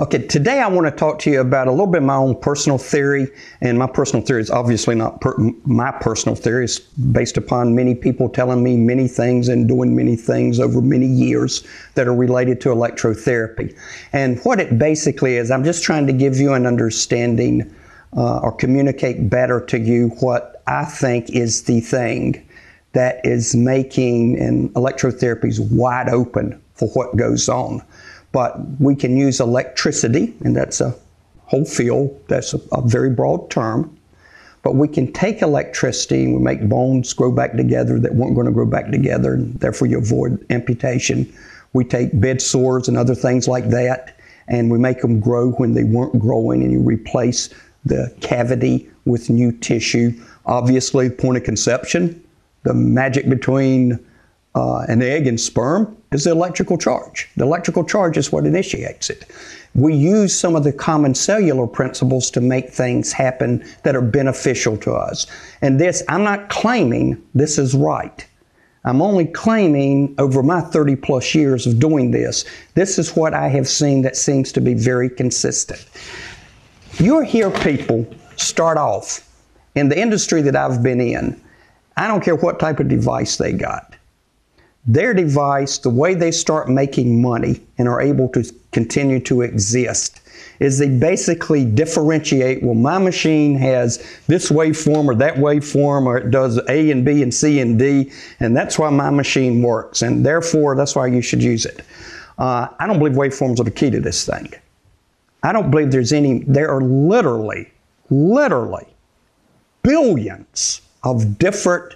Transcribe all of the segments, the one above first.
Okay, today I want to talk to you about a little bit of my own personal theory, and my personal theory is obviously not per- my personal theory. It's based upon many people telling me many things and doing many things over many years that are related to electrotherapy. And what it basically is, I'm just trying to give you an understanding uh, or communicate better to you what I think is the thing that is making and electrotherapies wide open for what goes on. But we can use electricity, and that's a whole field, that's a, a very broad term. But we can take electricity and we make bones grow back together that weren't going to grow back together, and therefore you avoid amputation. We take bed sores and other things like that, and we make them grow when they weren't growing, and you replace the cavity with new tissue. Obviously, point of conception, the magic between uh, an egg and sperm is the electrical charge. The electrical charge is what initiates it. We use some of the common cellular principles to make things happen that are beneficial to us. And this, I'm not claiming this is right. I'm only claiming over my 30 plus years of doing this, this is what I have seen that seems to be very consistent. You'll hear people start off in the industry that I've been in. I don't care what type of device they got their device, the way they start making money and are able to continue to exist, is they basically differentiate well, my machine has this waveform or that waveform, or it does A and B and C and D, and that's why my machine works, and therefore that's why you should use it. Uh, I don't believe waveforms are the key to this thing. I don't believe there's any, there are literally, literally billions of different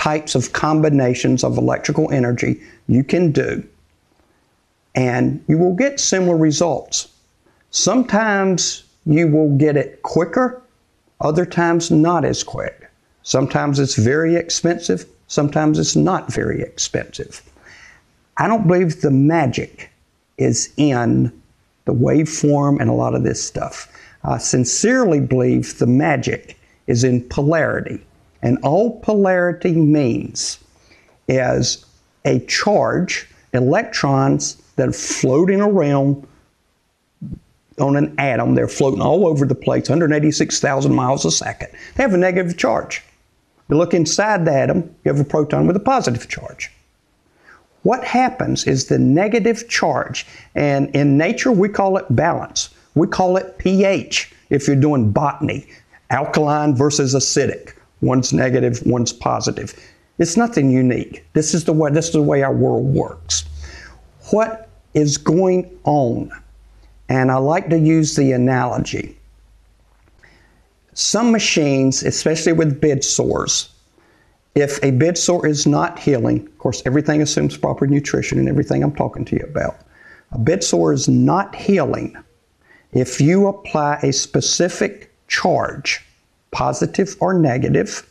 types of combinations of electrical energy you can do, and you will get similar results. Sometimes you will get it quicker, other times not as quick. Sometimes it's very expensive, sometimes it's not very expensive. I don't believe the magic is in the waveform and a lot of this stuff. I sincerely believe the magic is in polarity. And all polarity means is a charge, electrons that are floating around on an atom. They're floating all over the place, 186,000 miles a second. They have a negative charge. You look inside the atom, you have a proton with a positive charge. What happens is the negative charge, and in nature we call it balance. We call it pH if you're doing botany, alkaline versus acidic. One's negative, one's positive. It's nothing unique. This is the way this is the way our world works. What is going on? And I like to use the analogy. Some machines, especially with bed sores, if a bed sore is not healing, of course, everything assumes proper nutrition and everything I'm talking to you about. A bed sore is not healing if you apply a specific charge positive or negative,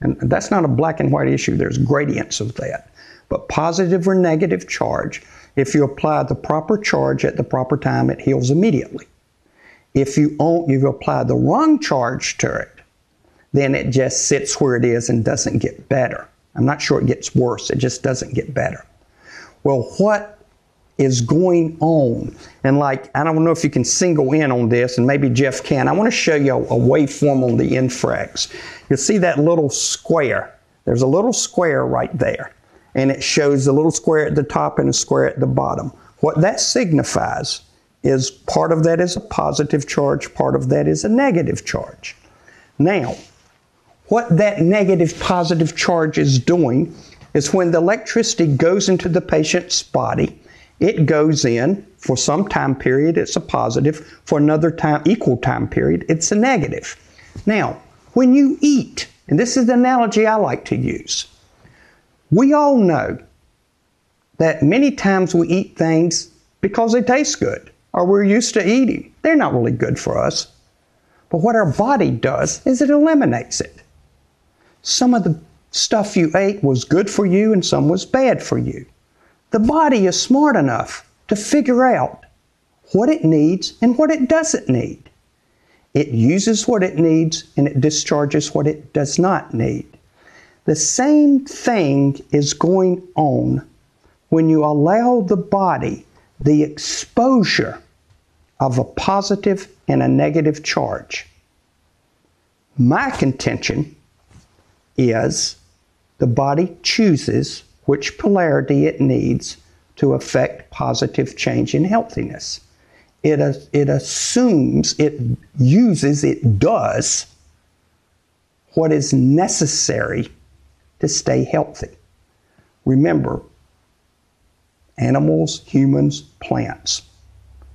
and that's not a black and white issue, there's gradients of that. But positive or negative charge, if you apply the proper charge at the proper time, it heals immediately. If you, you apply the wrong charge to it, then it just sits where it is and doesn't get better. I'm not sure it gets worse, it just doesn't get better. Well, what is going on. And like, I don't know if you can single in on this, and maybe Jeff can. I want to show you a, waveform on the Infrex. You'll see that little square. There's a little square right there. And it shows a little square at the top and a square at the bottom. What that signifies is part of that is a positive charge, part of that is a negative charge. Now, what that negative positive charge is doing is when the electricity goes into the patient's body, it goes in for some time period, it's a positive. For another time, equal time period, it's a negative. Now, when you eat, and this is the analogy I like to use, we all know that many times we eat things because they taste good or we're used to eating. They're not really good for us. But what our body does is it eliminates it. Some of the stuff you ate was good for you and some was bad for you. The body is smart enough to figure out what it needs and what it doesn't need. It uses what it needs and it discharges what it does not need. The same thing is going on when you allow the body the exposure of a positive and a negative charge. My contention is the body chooses which polarity it needs to affect positive change in healthiness. It, it assumes, it uses, it does what is necessary to stay healthy. Remember, animals, humans, plants,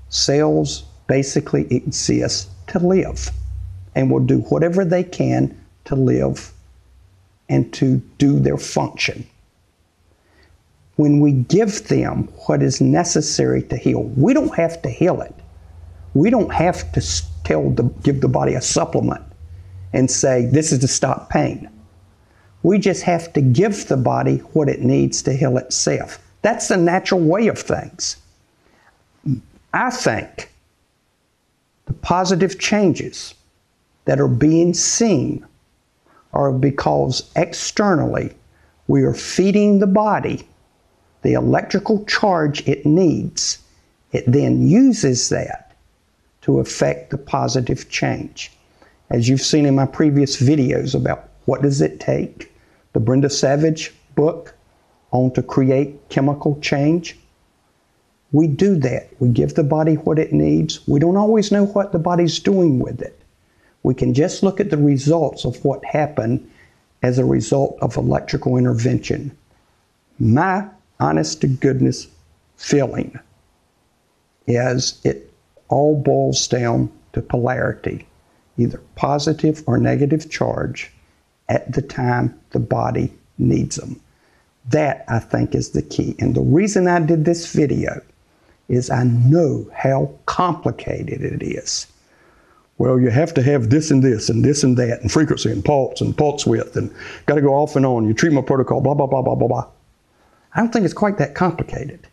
cells basically exist to live and will do whatever they can to live and to do their function. When we give them what is necessary to heal, we don't have to heal it. We don't have to tell the, give the body a supplement and say, this is to stop pain. We just have to give the body what it needs to heal itself. That's the natural way of things. I think the positive changes that are being seen are because externally we are feeding the body the electrical charge it needs. It then uses that to affect the positive change. As you've seen in my previous videos about what does it take, the Brenda Savage book on to create chemical change, we do that. We give the body what it needs. We don't always know what the body's doing with it. We can just look at the results of what happened as a result of electrical intervention. My honest to goodness feeling is it all boils down to polarity, either positive or negative charge at the time the body needs them. That, I think, is the key. And the reason I did this video is I know how complicated it is well, you have to have this and this and this and that and frequency and pulse and pulse width and got to go off and on, your treatment protocol, blah, blah, blah, blah, blah, blah. I don't think it's quite that complicated.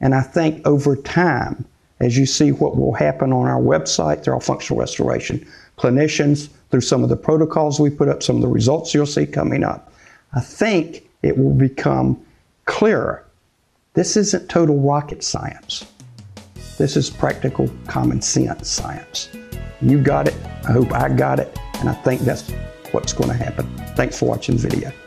And I think over time, as you see what will happen on our website through our functional restoration clinicians, through some of the protocols we put up, some of the results you'll see coming up, I think it will become clearer. This isn't total rocket science. This is practical common sense science. You got it. I hope I got it. And I think that's what's going to happen. Thanks for watching the video.